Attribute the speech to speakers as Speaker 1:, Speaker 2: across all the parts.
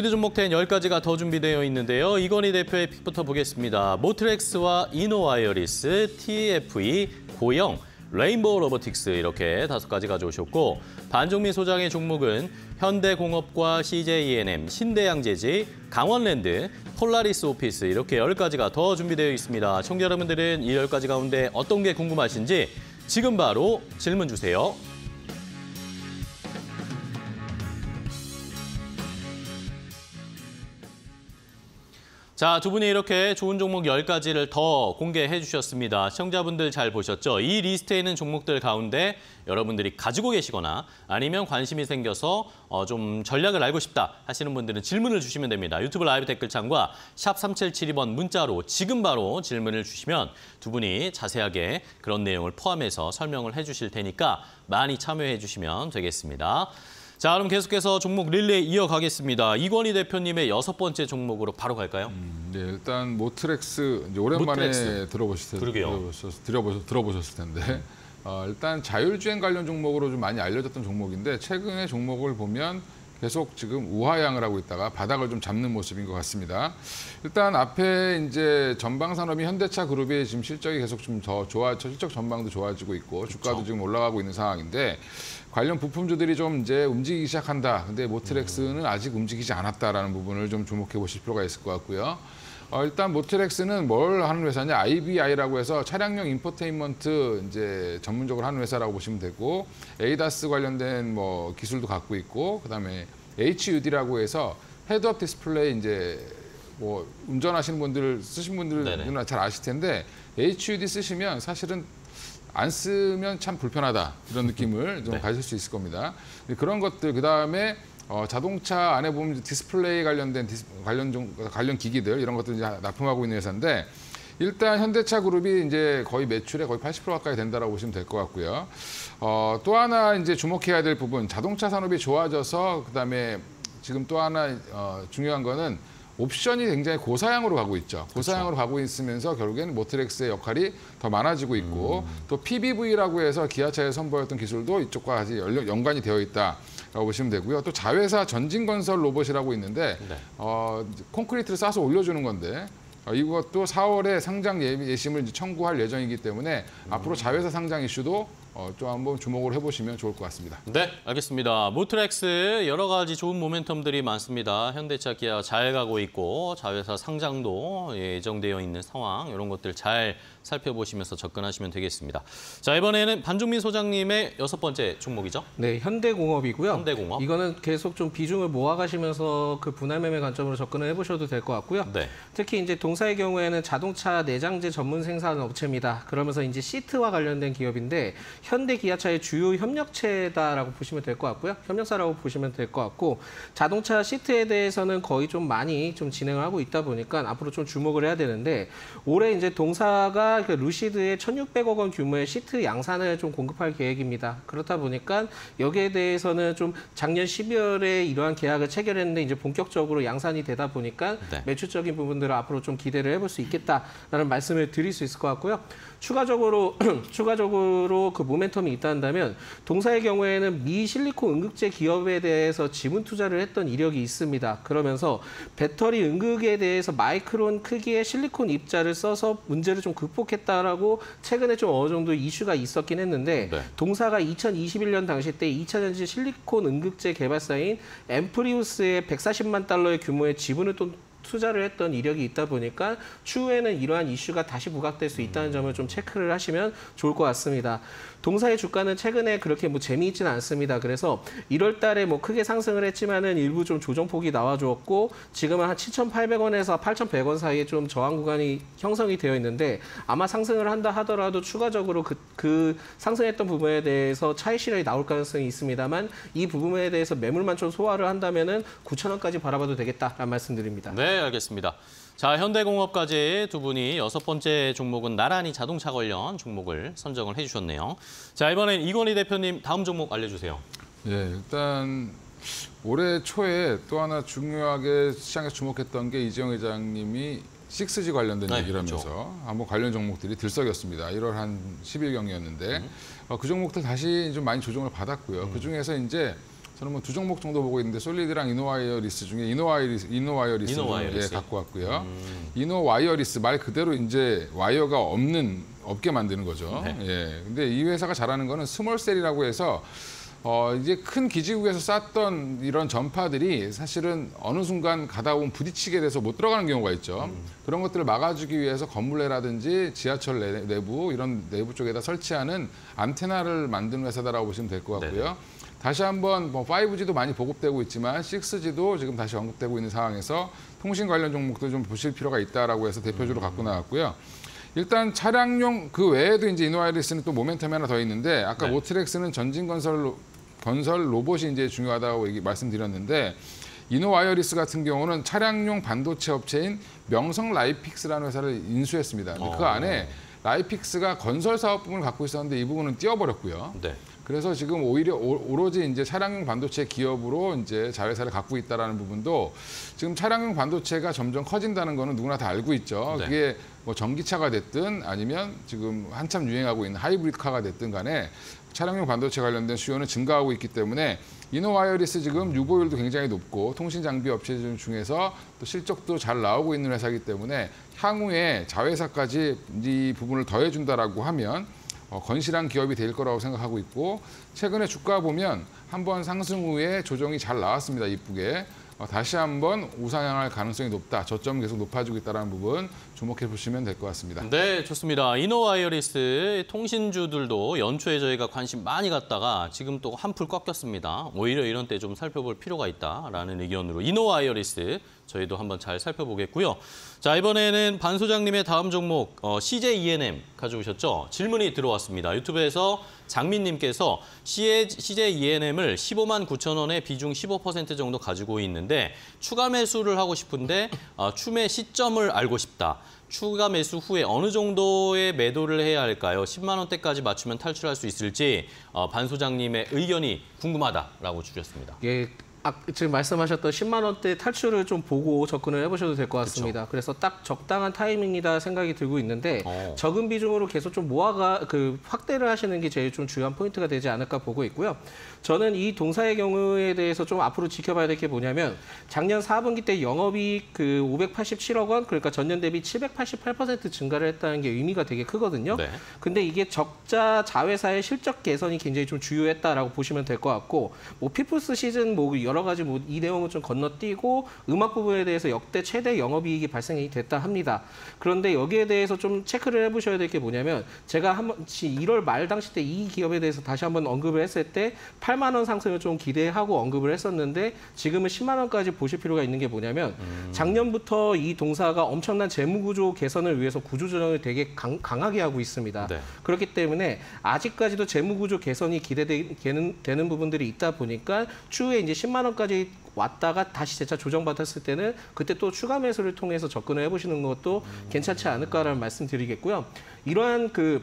Speaker 1: 스피드 종목 10 10가지가 더 준비되어 있는데요. 이권희 대표의 pick부터 보겠습니다. 모트렉스와 이노와이어리스, TFE, 고영, 레인보우 로보틱스 이렇게 다섯 가지 가져오셨고 반종민 소장의 종목은 현대공업과 CJENM, 신대양제지, 강원랜드, 폴라리스 오피스 이렇게 열가지가더 준비되어 있습니다. 청자 여러분들은 이 열가지 가운데 어떤 게 궁금하신지 지금 바로 질문 주세요. 자, 두 분이 이렇게 좋은 종목 10가지를 더 공개해 주셨습니다. 시청자분들 잘 보셨죠? 이 리스트에 있는 종목들 가운데 여러분들이 가지고 계시거나 아니면 관심이 생겨서 어, 좀 전략을 알고 싶다 하시는 분들은 질문을 주시면 됩니다. 유튜브 라이브 댓글창과 샵 3772번 문자로 지금 바로 질문을 주시면 두 분이 자세하게 그런 내용을 포함해서 설명을 해 주실 테니까 많이 참여해 주시면 되겠습니다. 자, 그럼 계속해서 종목 릴레이 이어가겠습니다. 이권희 대표님의 여섯 번째 종목으로 바로 갈까요?
Speaker 2: 네, 일단 모트렉스 이제 오랜만에
Speaker 1: 모트렉스.
Speaker 2: 들어보셨을. 들어보셨, 들어보셨, 들어보셨을 텐데 어, 일단 자율주행 관련 종목으로 좀 많이 알려졌던 종목인데 최근에 종목을 보면 계속 지금 우하향을 하고 있다가 바닥을 좀 잡는 모습인 것 같습니다. 일단 앞에 이제 전방 산업이 현대차 그룹이 지금 실적이 계속 좀 더 좋아 실적 전망도 좋아지고 있고 주가도 지금 올라가고 있는 상황인데 관련 부품주들이 좀 이제 움직이기 시작한다. 근데 모트렉스는 아직 움직이지 않았다라는 부분을 좀 주목해 보실 필요가 있을 것 같고요. 어, 일단 모트렉스는 뭘 하는 회사냐? IVI라고 해서 차량용 인포테인먼트 이제 전문적으로 하는 회사라고 보시면 되고 ADAS 관련된 뭐 기술도 갖고 있고 그다음에 HUD라고 해서 head-up display 이제 뭐 운전하시는 분들 쓰신. 분들은 잘 아실 텐데 HUD 쓰시면 사실은 안 쓰면 참 불편하다 이런 느낌을 좀
Speaker 1: 네.
Speaker 2: 가질 수 있을 겁니다. 그런 것들 그 다음에 어, 자동차 안에 보면 디스플레이 관련된 디스, 관련 종, 관련 기기들 이런 것들 이제 납품하고 있는 회사인데 일단 현대차 그룹이 이제 거의 매출의 거의 80% 가까이 된다라고 보시면 될 것 같고요. 어, 또 하나 이제 주목해야 될 부분 자동차 산업이 좋아져서 그다음에 지금 또 하나 어, 중요한 거는 옵션이 굉장히 고사양으로 가고 있죠. 고사양으로 가고 있으면서 결국에는 모트렉스의 역할이 더 많아지고 있고 또 PBV라고 해서 기아차에 선보였던 기술도 이쪽과 같이 연관이 되어 있다라고 보시면 되고요. 또 자회사 전진건설 로봇이라고 있는데
Speaker 1: 네.
Speaker 2: 어, 콘크리트를 싸서 올려주는 건데 어, 이것도 4월에 상장 예- 예심을 이제 청구할 예정이기 때문에 앞으로 자회사 상장 이슈도 어, 좀 한번 주목을 해보시면 좋을 것 같습니다.
Speaker 1: 네, 알겠습니다. 모트렉스 여러 가지 좋은 모멘텀들이 많습니다. 현대차 기아가 잘 가고 있고 자회사 상장도 예정되어 있는 상황 이런 것들 잘 살펴보시면서 접근하시면 되겠습니다. 자, 이번에는 반종민 소장님의 여섯 번째 종목이죠.
Speaker 3: 네, 현대공업이고요.
Speaker 1: 현대공업.
Speaker 3: 이거는 계속 좀 비중을 모아가시면서 그 분할 매매 관점으로 접근을 해보셔도 될 것 같고요.
Speaker 1: 네.
Speaker 3: 특히 이제 동사의 경우에는 자동차 내장재 전문 생산 업체입니다. 그러면서 이제 시트와 관련된 기업인데 현대 기아차의 주요 협력체다라고 보시면 될 것 같고요. 협력사라고 보시면 될 것 같고 자동차 시트에 대해서는 거의 좀 많이 좀 진행을 하고 있다 보니까 앞으로 좀 주목을 해야 되는데 올해 이제 동사가 그 루시드의 1,600억 원 규모의 시트 양산을 좀 공급할 계획입니다. 그렇다 보니까 여기에 대해서는 좀 작년 12월에 이러한 계약을 체결했는데 이제 본격적으로 양산이 되다 보니까
Speaker 1: 네.
Speaker 3: 매출적인 부분들을 앞으로 좀 기대를 해볼 수 있겠다라는 말씀을 드릴 수 있을 것 같고요. 추가적으로 추가적으로 그 모멘텀이 있다면 동사의 경우에는 미 실리콘 응급제 기업에 대해서 지분 투자를 했던 이력이 있습니다. 그러면서 배터리 응급에 대해서 마이크론 크기의 실리콘 입자를 써서 문제를 좀 극복했다라고 최근에 좀 어느 정도 이슈가 있었긴 했는데
Speaker 1: 네.
Speaker 3: 동사가 2021년 당시 때 2차전지 실리콘 응급제 개발사인 엠프리우스의 140만 달러의 규모의 지분을 또 투자를 했던 이력이 있다 보니까 추후에는 이러한 이슈가 다시 부각될 수 있다는 점을 좀 체크를 하시면 좋을 것 같습니다. 동사의 주가는 최근에 그렇게 뭐 재미있지는 않습니다. 그래서 1월 달에 뭐 크게 상승을 했지만은 일부 좀 조정폭이 나와주었고 지금은 한 7,800원에서 8,100원 사이에 좀 저항 구간이 형성이 되어 있는데 아마 상승을 한다 하더라도 추가적으로 그, 그 상승했던 부분에 대해서 차익 실현이 나올 가능성이 있습니다만 이 부분에 대해서 매물만 좀 소화를 한다면은 9,000원까지 바라봐도 되겠다라는 말씀드립니다.
Speaker 1: 네, 알겠습니다. 자, 현대공업까지 두 분이 여섯 번째 종목은 나란히 자동차 관련 종목을 선정을 해주셨네요. 자, 이번엔 이권희 대표님 다음 종목 알려주세요.
Speaker 2: 예, 일단 올해 초에 또 하나 중요하게 시장에서 주목했던 게 이재용 회장님이 6G 관련된
Speaker 1: 네,
Speaker 2: 얘기를
Speaker 1: 그렇죠.
Speaker 2: 하면서 한번 관련 종목들이 들썩였습니다. 1월 한 10일 경이었는데 어, 그 종목들 다시 좀 많이 조정을 받았고요. 그 중에서 이제 저는 뭐 두 종목 정도 보고 있는데 솔리드랑 이노와이어리스 중에 이노와이어리스 이노와이어리스. 예, 갖고 왔고요. 이노와이어리스 말 그대로 이제 와이어가 없는 없게 만드는 거죠.
Speaker 1: 네.
Speaker 2: 예. 근데 이 회사가 잘하는 거는 small cell이라고 해서 어 이제 큰 기지국에서 쐈던 이런 전파들이 사실은 어느 순간 가다 보면 부딪히게 돼서 못 들어가는 경우가 있죠. 그런 것들을 막아주기 위해서 건물내라든지 지하철 내, 내부 이런 내부 쪽에다 설치하는 안테나를 만드는 회사다라고 보시면 될 것 같고요. 다시 한번 뭐 5G도 많이 보급되고 있지만 6G도 지금 다시 언급되고 있는 상황에서 통신 관련 종목도 좀 보실 필요가 있다라고 해서 대표주로 갖고 나왔고요. 일단 차량용 그 외에도 이제 이노아이리스는 또 모멘텀이 하나 더 있는데 아까
Speaker 1: 네.
Speaker 2: 모트렉스는 전진 건설 로- 건설 로봇이 이제 중요하다고 얘기 말씀드렸는데 이노와이어리스 같은 경우는 차량용 반도체 업체인 명성 라이픽스라는 회사를 인수했습니다. 그
Speaker 1: 어.
Speaker 2: 안에 라이픽스가 건설 사업 부분을 갖고 있었는데 이 부분은 떼어버렸고요.
Speaker 1: 네.
Speaker 2: 그래서 지금 오히려 오- 오로지 이제 차량용 반도체 기업으로 이제 자회사를 갖고 있다라는 부분도 지금 차량용 반도체가 점점 커진다는 거는 누구나 다 알고 있죠.
Speaker 1: 네.
Speaker 2: 그게 뭐 전기차가 됐든 아니면 지금 한참 유행하고 있는 하이브리드 카가 됐든 간에 차량용 반도체 관련된 수요는 증가하고 있기 때문에 이노와이어리스 지금 유보율도 굉장히 높고 통신 장비 업체 중에서 또 실적도 잘 나오고 있는 회사이기 때문에 향후에 자회사까지 이 부분을 더해준다라고 하면 어, 건실한 기업이 될 거라고 생각하고 있고 최근에 주가 보면 한번 상승 후에 조정이 잘 나왔습니다. 이쁘게 어, 다시 한번 우상향할 가능성이 높다. 저점 계속 높아지고 있다는 부분 주목해 보시면 될 것 같습니다.
Speaker 1: 네, 좋습니다. 이노와이어리스 통신주들도 연초에 저희가 관심 많이 갖다가 지금 또 한풀 꺾였습니다. 오히려 이런 때 좀 살펴볼 필요가 있다라는 의견으로 이노와이어리스 저희도 한번 잘 살펴보겠고요. 자, 이번에는 반 소장님의 다음 종목 어, CJ ENM 가져오셨죠? 질문이 들어왔습니다. 유튜브에서 장민님께서 CJ ENM을 15만 9천 원에 비중 15% 정도 가지고 있는데 추가 매수를 하고 싶은데 어, 추매 시점을 알고 싶다. 추가 매수 후에 어느 정도의 매도를 해야 할까요? 10만 원대까지 맞추면 탈출할 수 있을지 어, 반 소장님의 의견이 궁금하다라고 주셨습니다.
Speaker 3: 예, 아, 지금 말씀하셨던 10만 원대 탈출을 좀 보고 접근을 해보셔도 될 것 같습니다. 그래서 딱 적당한 타이밍이다 생각이 들고 있는데
Speaker 1: 어.
Speaker 3: 적은 비중으로 계속 좀 모아가 그 확대를 하시는 게 제일 좀 중요한 포인트가 되지 않을까 보고 있고요. 저는 이 동사의 경우에 대해서 좀 앞으로 지켜봐야 될 게 뭐냐면 작년 4분기 때 영업이익 그 587억 원 그러니까 전년 대비 788% 증가를 했다는 게 의미가 되게 크거든요.
Speaker 1: 네.
Speaker 3: 근데 이게 적자 자회사의 실적 개선이 굉장히 좀 주요했다라고 보시면 될 것 같고 뭐 피플스 시즌 뭐 여러 가지 뭐 이 내용은 좀 건너뛰고 음악 부분에 대해서 역대 최대 영업이익이 발생이 됐다 합니다. 그런데 여기에 대해서 좀 체크를 해보셔야 될 게 뭐냐면 제가 한 번 1월 말 당시 때 이 기업에 대해서 다시 한번 언급을 했을 때 8만 원 상승을 좀 기대하고 언급을 했었는데 지금은 10만 원까지 보실 필요가 있는 게 뭐냐면 작년부터 이 동사가 엄청난 재무 구조 개선을 위해서 구조 조정을 되게 강, 강하게 하고 있습니다.
Speaker 1: 네.
Speaker 3: 그렇기 때문에 아직까지도 재무 구조 개선이 기대되는 되는 부분들이 있다 보니까 추후에 이제 10만 원까지 왔다가 다시 재차 조정받았을 때는 그때 또 추가 매수를 통해서 접근을 해보시는 것도 괜찮지 않을까라는 말씀드리겠고요. 이러한 그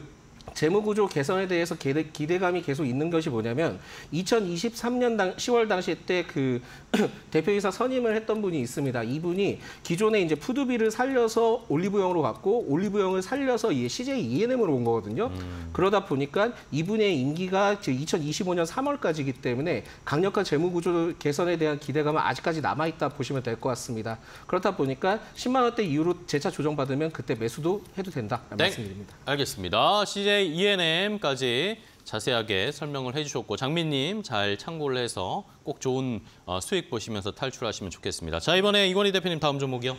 Speaker 3: 재무 구조 개선에 대해서 기대, 기대 감이 계속 있는 것이 뭐냐면 2023년 당 10월 당시 때 그 대표이사 선임을 했던 분이 있습니다. 이분이 기존에 이제 푸드비를 살려서 올리브영으로 갔고 올리브영을 살려서 이 CJ E&M으로 온 거거든요. 그러다 보니까 이분의 임기가 2025년 3월까지이기 때문에 강력한 재무 구조 개선에 대한 기대감은 아직까지 남아 있다 보시면 될 것 같습니다. 그렇다 보니까 10만 원대 이후로 재차 조정받으면 그때 매수도 해도 된다
Speaker 1: 네.
Speaker 3: 말씀드립니다.
Speaker 1: 알겠습니다. CJ ENM까지 자세하게 설명을 해주셨고 장민님 잘 참고를 해서 꼭 좋은 어, 수익 보시면서 탈출하시면 좋겠습니다. 자 이번에 이건희 대표님 다음 종목이요.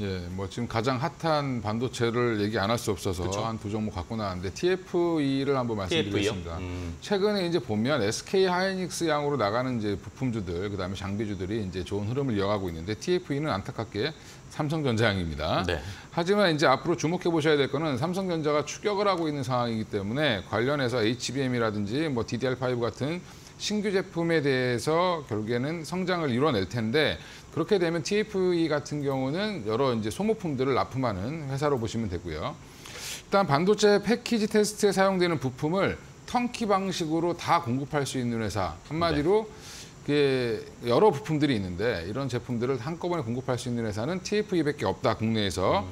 Speaker 2: 예, 뭐 지금 가장 핫한 반도체를 얘기 안 할 수 없어서
Speaker 1: 그쵸.
Speaker 2: 한 두 종목 갖고 나왔는데 TFE를 한번 말씀드리겠습니다.
Speaker 1: 음.
Speaker 2: 최근에 이제 보면 SK 하이닉스 양으로 나가는 이제 부품주들, 그다음에 장비주들이 이제 좋은 흐름을 이어가고 있는데 TFE는 안타깝게 삼성전자양입니다.
Speaker 1: 네.
Speaker 2: 하지만 이제 앞으로 주목해 보셔야 될 거는 삼성전자가 추격을 하고 있는 상황이기 때문에 관련해서 HBM이라든지 뭐 DDR5 같은 신규 제품에 대해서 결국에는 성장을 이뤄낼 텐데 그렇게 되면 TFE 같은 경우는 여러 이제 소모품들을 납품하는 회사로 보시면 되고요. 일단 반도체 패키지 테스트에 사용되는 부품을 턴키 방식으로 다 공급할 수 있는 회사 한마디로 그게 여러 부품들이 있는데 이런 제품들을 한꺼번에 공급할 수 있는 회사는 TFE밖에 없다 국내에서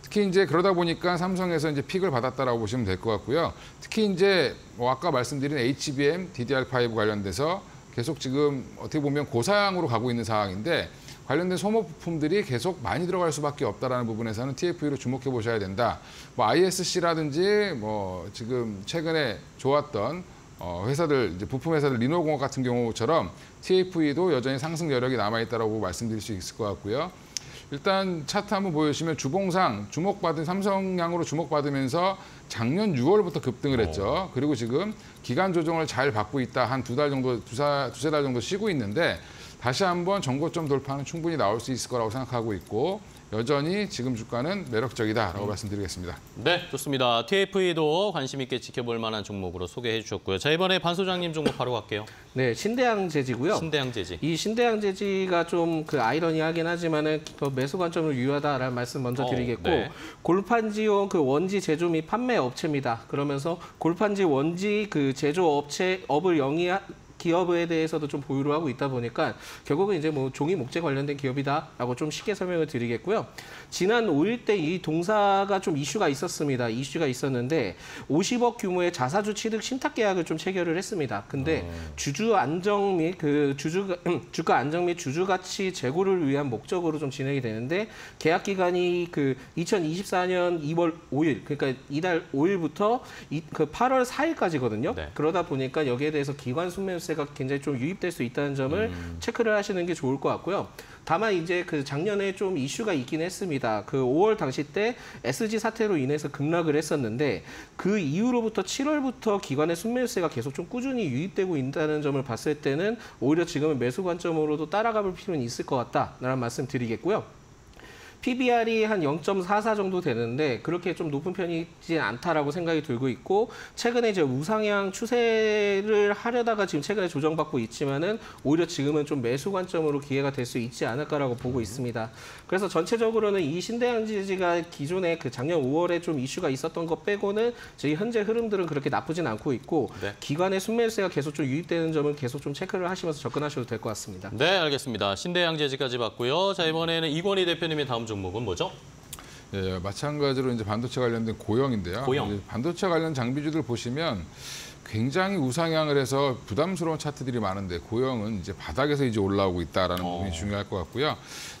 Speaker 2: 특히 이제 그러다 보니까 삼성에서 이제 픽을 받았다라고 보시면 될 것 같고요. 특히 이제 뭐 아까 말씀드린 HBM, DDR5 관련돼서 계속 지금 어떻게 보면 고사양으로 가고 있는 상황인데 관련된 소모 부품들이 계속 많이 들어갈 수밖에 없다라는 부분에서는 TFE로 주목해 보셔야 된다. 뭐 ISC라든지 뭐 지금 최근에 좋았던 어, 회사들 이제 부품 회사들 리노공업 같은 경우처럼 TFE도 여전히 상승 여력이 남아 있다라고 말씀드릴 수 있을 것 같고요. 일단 차트 한번 보여주시면 주봉상 주목받은 삼성양으로 주목받으면서 작년 6월부터 급등을 했죠. 그리고 지금 기간 조정을 잘 받고 있다. 한 두 달 정도, 두 사, 두세 달 정도 쉬고 있는데 다시 한번 정고점 돌파는 충분히 나올 수 있을 거라고 생각하고 있고 여전히 지금 주가는 매력적이다라고 말씀드리겠습니다.
Speaker 1: 네, 좋습니다. TFE도 관심 있게 지켜볼 만한 종목으로 소개해 주셨고요. 자, 이번에 반 소장님 종목 바로 갈게요.
Speaker 3: 네, 신대양 재지고요.
Speaker 1: 신대양 재지.
Speaker 3: 이 신대양 재지가 좀 그 아이러니하긴 하지만은 더 매수 관점으로 유효하다라는 말씀 먼저
Speaker 1: 어,
Speaker 3: 드리겠고
Speaker 1: 네.
Speaker 3: 골판지용 그 원지 제조 및 판매 업체입니다. 그러면서 골판지 원지 그 제조 업체 업을 영위 기업에 대해서도 좀 보유를 하고 있다 보니까 결국은 이제 뭐 종이 목재 관련된 기업이다라고 좀 쉽게 설명을 드리겠고요. 지난 5일 때 이 동사가 좀 이슈가 있었습니다. 이슈가 있었는데 50억 규모의 자사주 취득 신탁 계약을 좀 체결을 했습니다. 근데 주주 안정 및 그 주주 주가 안정 및 주주 가치 제고를 위한 목적으로 좀 진행이 되는데 계약 기간이 그 2024년 2월 5일 그러니까 이달 5일부터 이, 그 8월 4일까지거든요.
Speaker 1: 네.
Speaker 3: 그러다 보니까 여기에 대해서 기관 순매수세 가 굉장히 좀 유입될 수 있다는 점을 체크를 하시는 게 좋을 것 같고요. 다만 이제 그 작년에 좀 이슈가 있긴 했습니다. 그 5월 당시 때 SG 사태로 인해서 급락을 했었는데 그 이후로부터 7월부터 기관의 순매수세가 계속 좀 꾸준히 유입되고 있다는 점을 봤을 때는 오히려 지금은 매수 관점으로도 따라가 볼 필요는 있을 것 같다라는 말씀 드리겠고요. PBR이 한 0.44 정도 되는데 그렇게 좀 높은 편이지 않다라고 생각이 들고 있고 최근에 이제 우상향 추세를 하려다가 지금 최근에 조정받고 있지만은 오히려 지금은 좀 매수 관점으로 기회가 될 수 있지 않을까라고 보고 있습니다. 그래서 전체적으로는 이 신대양 지지가 기존에 그 작년 5월에 좀 이슈가 있었던 것 빼고는 저희 현재 흐름들은 그렇게 나쁘진 않고 있고
Speaker 1: 네.
Speaker 3: 기관의 순매수세가 계속 좀 유입되는 점을 계속 좀 체크를 하시면서 접근하셔도 될 것 같습니다.
Speaker 1: 네, 알겠습니다. 신대양 재지까지 봤고요. 자, 이번에는 이권희 대표님의 다음 종목은 뭐죠?
Speaker 2: 예, 마찬가지로 이제 반도체 관련된 고영인데요.
Speaker 1: 고영.
Speaker 2: 이제 반도체 관련 장비주들 보시면 굉장히 우상향을 해서 부담스러운 차트들이 많은데 고영은 이제 바닥에서 이제 올라오고 있다라는
Speaker 1: 어.
Speaker 2: 부분이 중요할 것 같고요.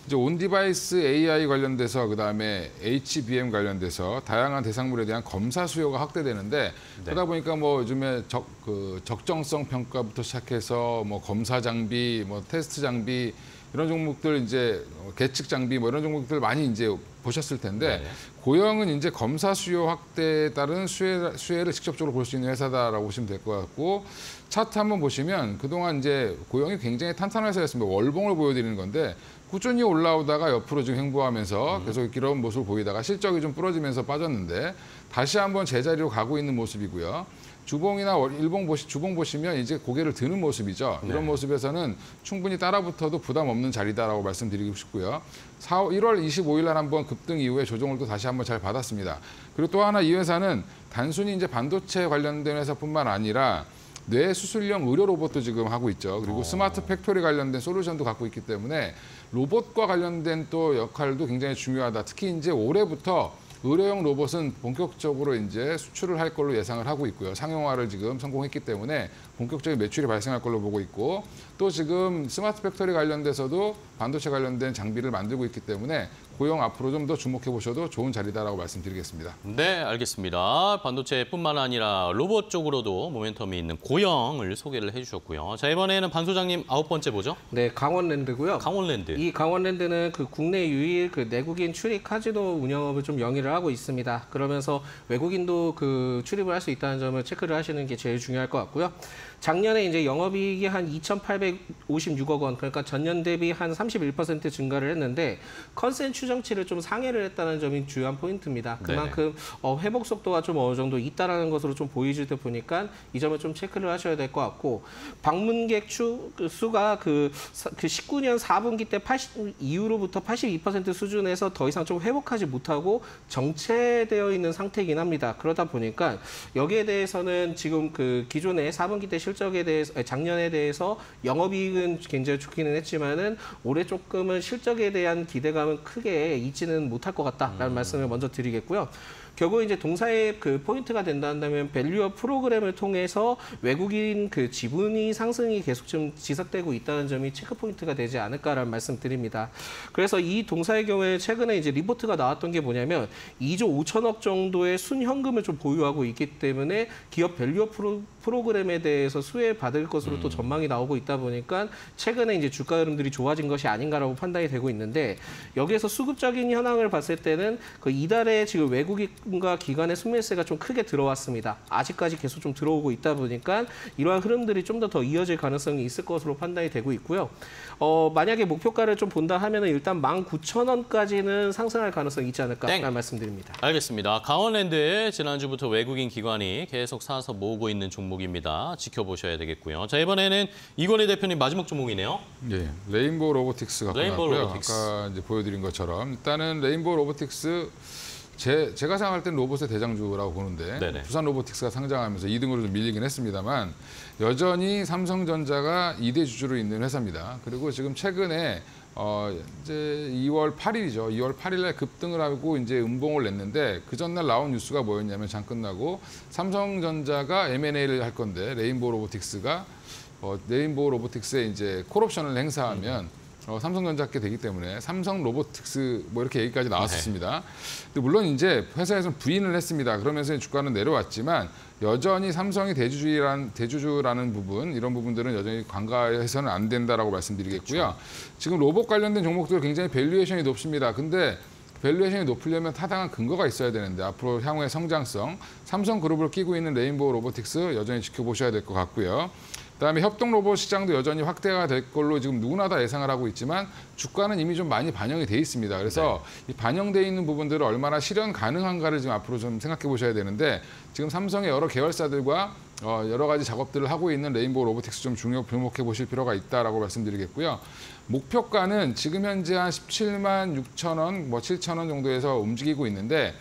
Speaker 2: 이제 on-device AI 관련돼서 그다음에 HBM 관련돼서 다양한 대상물에 대한 검사 수요가 확대되는데
Speaker 1: 네.
Speaker 2: 그러다 보니까 뭐 요즘에 적, 그 적정성 평가부터 시작해서 뭐 검사 장비, 뭐 테스트 장비 이런 종목들 이제 어, 계측 장비 뭐 이런 종목들 많이 이제 보셨을 텐데
Speaker 1: 네.
Speaker 2: 고영은 이제 검사 수요 확대에 따른 수혜, 수혜를 직접적으로 볼 수 있는 회사다라고 보시면 될 것 같고 차트 한번 보시면 그동안 이제 고영이 굉장히 탄탄한 회사였습니다. 월봉을 보여드리는 건데 꾸준히 올라오다가 옆으로 지금 횡보하면서 계속 이런 모습을 보이다가 실적이 좀 부러지면서 빠졌는데 다시 한번 제자리로 가고 있는 모습이고요. 주봉이나 월- 일봉 보시 주봉 보시면 이제 고개를 드는 모습이죠. 이런 모습에서는 충분히 따라붙어도 부담 없는 자리다라고 말씀드리고 싶고요. 4, 1월 25일 날 한번 급등 이후에 조정을 또 다시 한번 잘 받았습니다. 그리고 또 하나 이 회사는 단순히 이제 반도체 관련된 회사뿐만 아니라 뇌 수술용 의료 로봇도 지금 하고 있죠. 그리고 smart factory 관련된 솔루션도 갖고 있기 때문에 로봇과 관련된 또 역할도 굉장히 중요하다. 특히 이제 올해부터 의료용 로봇은 본격적으로 이제 수출을 할 걸로 예상을 하고 있고요. 상용화를 지금 성공했기 때문에 본격적인 매출이 발생할 걸로 보고 있고 또 지금 smart factory 관련돼서도 반도체 관련된 장비를 만들고 있기 때문에 고영 앞으로 좀 더 주목해 보셔도 좋은 자리다라고 말씀드리겠습니다.
Speaker 1: 네, 알겠습니다. 반도체뿐만 아니라 로봇 쪽으로도 모멘텀이 있는 고영을 소개를 해주셨고요. 자, 이번에는 반 소장님 아홉 번째 보죠?
Speaker 3: 네, 강원랜드고요.
Speaker 1: 강원랜드.
Speaker 3: 이 강원랜드는 그 국내 유일 그 내국인 출입 카지노 운영업을 좀 영위를 하고 있습니다. 그러면서 외국인도 그 출입을 할 수 있다는 점을 체크를 하시는 게 제일 중요할 것 같고요. 작년에 이제 영업이익이 한 2,856억 원, 그러니까 전년 대비 한 31% 증가를 했는데 컨센 추정치를 좀 상회를 했다는 점이 주요한 포인트입니다. 그만큼 어, 회복 속도가 좀 어느 정도 있다라는 것으로 좀 보이지다 보니까 이 점을 좀 체크를 하셔야 될 것 같고 방문객 추, 그 수가 그, 사- 그 19년 4분기 때 80 이후로부터 82% 수준에서 더 이상 좀 회복하지 못하고 정체되어 있는 상태이긴 합니다. 그러다 보니까 여기에 대해서는 지금 그 기존의 4분기 때 실 적에 대해서 작년에 대해서 영업이익은 굉장히 좋기는 했지만은 올해 조금은 실적에 대한 기대감은 크게 있지는 못할 것 같다라는 말씀을 먼저 드리겠고요. 결국 이제 동사의 그 포인트가 된다 한다면 value up 프로그램을 통해서 외국인 그 지분이 상승이 계속 좀 지속되고 있다는 점이 체크 포인트가 되지 않을까라는 말씀드립니다. 그래서 이 동사의 경우에 최근에 이제 리포트가 나왔던 게 뭐냐면 2조 5천억 정도의 순현금을 좀 보유하고 있기 때문에 기업 프로, 프로그램에 대해서 수혜 받을 것으로 또 전망이 나오고 있다 보니까 최근에 이제 주가 흐름들이 좋아진 것이 아닌가라고 판단이 되고 있는데 여기에서 수급적인 현황을 봤을 때는 그 이달에 지금 외국인과 기관의 순매수가 좀 크게 들어왔습니다. 아직까지 계속 좀 들어오고 있다 보니까 이러한 흐름들이 좀 더더 이어질 가능성이 있을 것으로 판단이 되고 있고요. 어, 만약에 목표가를 좀 본다 하면은 일단 19,000원까지는 상승할 가능성이 있지 않을까라는
Speaker 1: 땡.
Speaker 3: 말씀드립니다.
Speaker 1: 알겠습니다. 강원랜드 지난주부터 외국인 기관이 계속 사서 모으고 있는 종목입니다. 지켜보 셔야 되겠고요. 자 이번에는 이건희 대표님 마지막 종목이네요.
Speaker 2: 예, 레인보우 로보틱스 갖고
Speaker 1: 레인보우. 로보틱스.
Speaker 2: 아까 이제 보여드린 것처럼 일단은 레인보우 로보틱스 제, 제가 생각할 땐 로봇의 대장주라고 보는데
Speaker 1: 네네.
Speaker 2: 두산 로보틱스가 상장하면서 2등으로 좀 밀리긴 했습니다만 여전히 삼성전자가 2대 주주로 있는 회사입니다. 그리고 지금 최근에 어 이제 2월 8일이죠. 2월 8일에 급등을 하고 이제 음봉을 냈는데 그 전날 나온 뉴스가 뭐였냐면 장 끝나고 삼성전자가 M&A를 할 건데 레인보우 로보틱스가 어, 레인보우 로보틱스에 이제 콜옵션을 행사하면 어, 삼성전자께 되기 때문에 삼성 로보틱스 뭐 이렇게 얘기까지 나왔었습니다. 근데 물론 이제 회사에서는 부인을 했습니다. 그러면서 주가는 내려왔지만 여전히 삼성이 대주주라는 대주주라는 부분 이런 부분들은 여전히 간과해서는 안 된다라고 말씀드리겠고요. 지금 로봇 관련된 종목들 굉장히 valuation이 높습니다. 근데 valuation이 높으려면 타당한 근거가 있어야 되는데 앞으로 향후의 성장성 삼성그룹을 끼고 있는 레인보우 로보틱스 여전히 지켜보셔야 될 것 같고요. 그다음에 협동 로봇 시장도 여전히 확대가 될 걸로 지금 누구나 다 예상을 하고 있지만 주가는 이미 좀 많이 반영이 돼 있습니다. 그래서 이 반영돼 있는 부분들을 얼마나 실현 가능한가를 지금 앞으로 좀 생각해 보셔야 되는데 지금 삼성의 여러 계열사들과 어, 여러 가지 작업들을 하고 있는 레인보우 로보틱스 좀 중요 주목해 보실 필요가 있다라고 말씀드리겠고요. 목표가는 지금 현재 한 17만 6천 원, 뭐 7천 원 정도에서 움직이고 있는데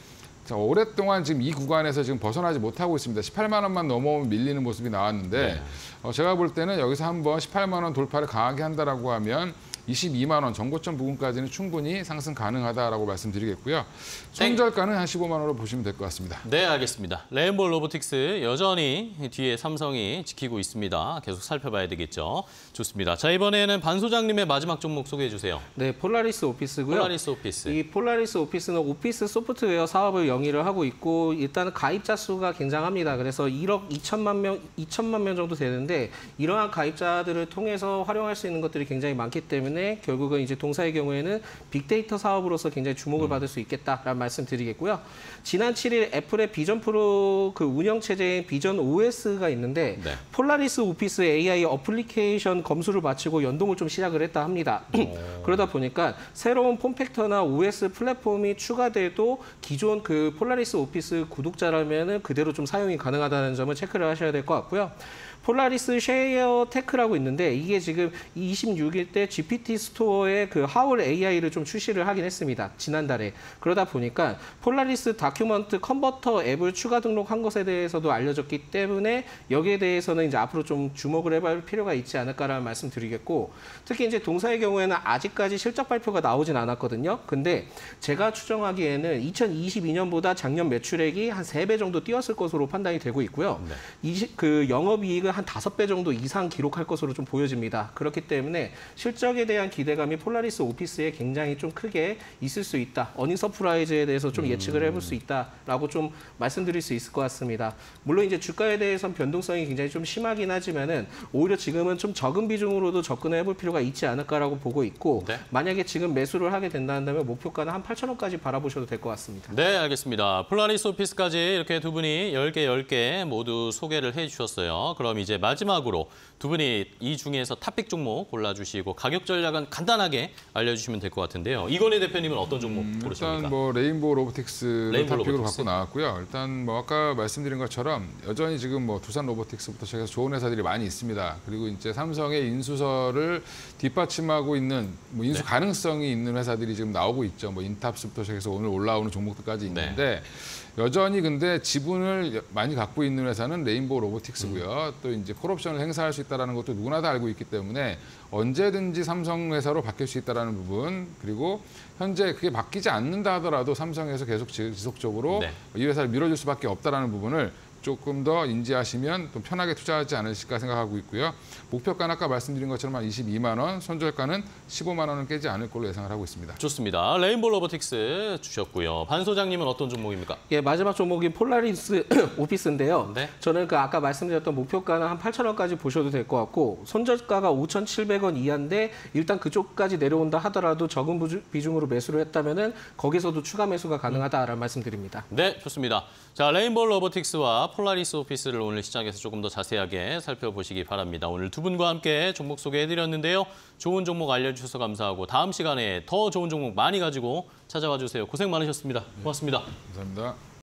Speaker 2: 자, 오랫동안 지금 이 구간에서 지금 벗어나지 못하고 있습니다. 18만 원만 넘어오면 밀리는 모습이 나왔는데
Speaker 1: 네.
Speaker 2: 어, 제가 볼 때는 여기서 한번 18만 원 돌파를 강하게 한다라고 하면 22만 원 전고점 부분까지는 충분히 상승 가능하다라고 말씀드리겠고요. 손절가는 한 15만 원으로 보시면 될 것 같습니다.
Speaker 1: 네, 알겠습니다. 레인보우 로보틱스 여전히 뒤에 삼성이 지키고 있습니다. 계속 살펴봐야 되겠죠. 좋습니다. 자, 이번에는 반 소장님의 마지막 종목 소개해 주세요.
Speaker 3: 네, 폴라리스 오피스고요.
Speaker 1: 폴라리스 오피스.
Speaker 3: 이 폴라리스 오피스는 오피스 소프트웨어 사업을 영위를 하고 있고 일단은 가입자 수가 굉장합니다. 그래서 1억 2천만 명, 2천만 명 정도 되는데 이러한 가입자들을 통해서 활용할 수 있는 것들이 굉장히 많기 때문에 결국은 이제 동사의 경우에는 빅데이터 사업으로서 굉장히 주목을 받을 수 있겠다라는 말씀 드리겠고요. 지난 7일 애플의 비전 프로 그 운영 체제인 비전 OS가 있는데
Speaker 1: 네.
Speaker 3: 폴라리스 오피스 AI 어플리케이션 검수를 마치고 연동을 좀 시작을 했다 합니다. 그러다 보니까 새로운 form factor나 OS 플랫폼이 추가돼도 기존 그 폴라리스 오피스 구독자라면은 그대로 좀 사용이 가능하다는 점을 체크를 하셔야 될 것 같고요. 폴라리스 쉐어 테크라고 있는데 이게 지금 26일 때 GPT 스토어에 그 하울 AI를 좀 출시를 하긴 했습니다. 지난달에. 그러다 보니까 폴라리스 document converter 앱을 추가 등록한 것에 대해서도 알려졌기 때문에 여기에 대해서는 이제 앞으로 좀 주목을 해볼 필요가 있지 않을까라는 말씀 드리겠고 특히 이제 동사의 경우에는 아직까지 실적 발표가 나오진 않았거든요. 근데 제가 추정하기에는 2022년보다 작년 매출액이 한 3배 정도 뛰었을 것으로 판단이 되고 있고요. 이시- 그 영업이익은 한 5배 정도 이상 기록할 것으로 좀 보여집니다. 그렇기 때문에 실적에 대한 기대감이 폴라리스 오피스에 굉장히 좀 크게 있을 수 있다. earning surprise에 대해서 좀 예측을 해볼 수 있다라고 좀 말씀드릴 수 있을 것 같습니다. 물론 이제 주가에 대해서는 변동성이 굉장히 좀 심하긴 하지만은 오히려 지금은 좀 적은 비중으로도 접근을 해볼 필요가 있지 않을까라고 보고 있고
Speaker 1: 네.
Speaker 3: 만약에 지금 매수를 하게 된다면 목표가는 한 8천 원까지 바라보셔도 될 것 같습니다.
Speaker 1: 네, 알겠습니다. 폴라리스 오피스까지 이렇게 두 분이 10개, 10개 모두 소개를 해 주셨어요. 그럼 이제 마지막으로 두 분이 이 중에서 top pick 종목 골라주시고 가격 전략은 간단하게 알려주시면 될 것 같은데요. 이건희 대표님은 어떤 종목 고르십니까?
Speaker 2: 일단 뭐 레인보우 로보틱스를
Speaker 1: 레인보우
Speaker 2: top pick으로
Speaker 1: 로보틱스.
Speaker 2: 갖고 나왔고요. 일단 뭐 아까 말씀드린 것처럼 여전히 지금 뭐 두산 로보틱스부터 시작해서 좋은 회사들이 많이 있습니다. 그리고 이제 삼성의 인수설을 뒷받침하고 있는 뭐 인수
Speaker 1: 네.
Speaker 2: 가능성이 있는 회사들이 지금 나오고 있죠. 뭐 인탑스부터 시작해서 오늘 올라오는 종목들까지
Speaker 1: 네.
Speaker 2: 있는데 여전히 근데 지분을 많이 갖고 있는 회사는 레인보우 로보틱스고요. 또또 이제 콜옵션을 행사할 수 있다는 것도 누구나 다 알고 있기 때문에 언제든지 삼성 회사로 바뀔 수 있다는 부분 그리고 현재 그게 바뀌지 않는다 하더라도 삼성에서 계속 지- 지속적으로
Speaker 1: 네.
Speaker 2: 이 회사를 밀어줄 수밖에 없다라는 부분을 조금 더 인지하시면 또 편하게 투자하지 않으실까 생각하고 있고요. 목표가는 아까 말씀드린 것처럼 한 22만 원, 손절가는 15만 원은 깨지 않을 걸로 예상을 하고 있습니다.
Speaker 1: 좋습니다. 레인보 로보틱스 주셨고요. 반 소장님은 어떤 종목입니까?
Speaker 3: 예, 마지막 종목이 폴라리스 오피스인데요.
Speaker 1: 네.
Speaker 3: 저는 그 아까 말씀드렸던 목표가는 한 8천 원까지 보셔도 될 것 같고 손절가가 5,700원 이하인데 일단 그쪽까지 내려온다 하더라도 적은 비중으로 매수를 했다면 은 거기서도 추가 매수가 가능하다라는 말씀드립니다.
Speaker 1: 네, 좋습니다. 자, 레인보 로보틱스와 폴라리스 오피스를 오늘 시장에서 조금 더 자세하게 살펴보시기 바랍니다. 오늘 두 분과 함께 종목 소개해드렸는데요. 좋은 종목 알려주셔서 감사하고 다음 시간에 더 좋은 종목 많이 가지고 찾아와 주세요. 고생 많으셨습니다. 고맙습니다.
Speaker 2: 감사합니다.